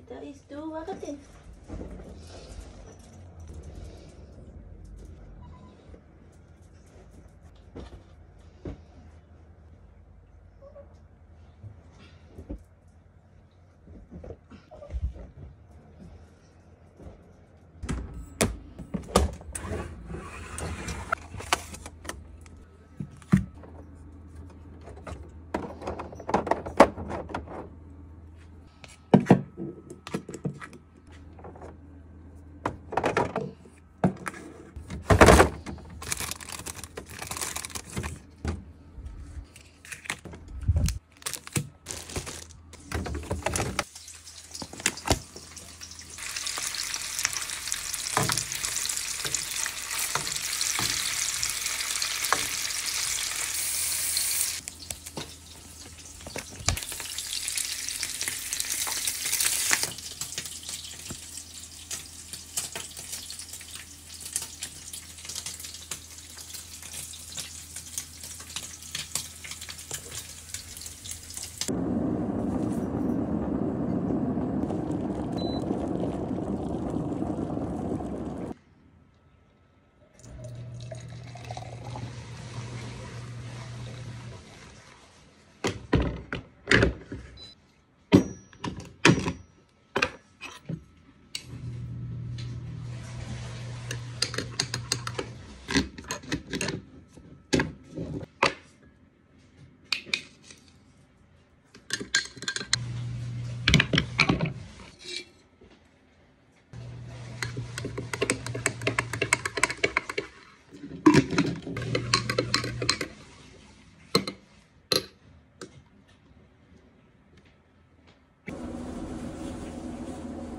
Tita Is, do, bakit?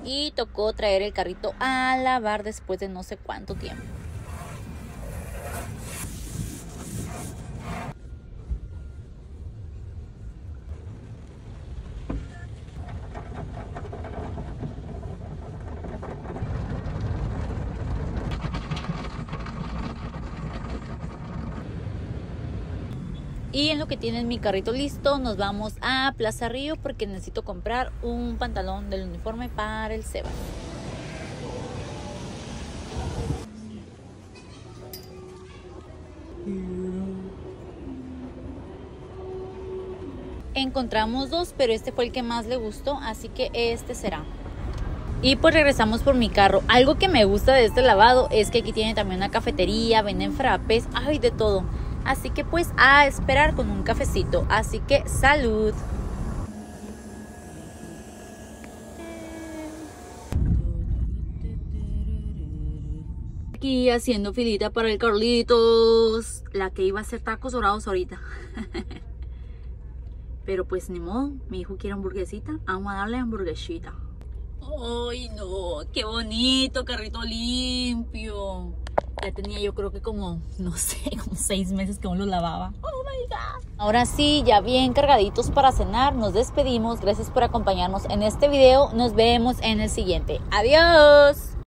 Y tocó traer el carrito a lavar después de no sé cuánto tiempo. Y en lo que tienen mi carrito listo, nos vamos a Plaza Río porque necesito comprar un pantalón del uniforme para el Seba. Encontramos dos, pero este fue el que más le gustó, así que este será. Y pues regresamos por mi carro. Algo que me gusta de este lavado es que aquí tiene también una cafetería, venden frappes, ay, de todo. Así que pues a esperar con un cafecito. Así que salud. Aquí haciendo filita para el Carlitos. La que iba a hacer tacos dorados ahorita. Pero pues ni modo, mi hijo quiere hamburguesita. Vamos a darle hamburguesita. ¡Ay no! ¡Qué bonito! Carrito limpio. Ya tenía yo creo que como, no sé, como seis meses que aún lo lavaba. Oh my God. Ahora sí, ya bien cargaditos para cenar. Nos despedimos. Gracias por acompañarnos en este video. Nos vemos en el siguiente. Adiós.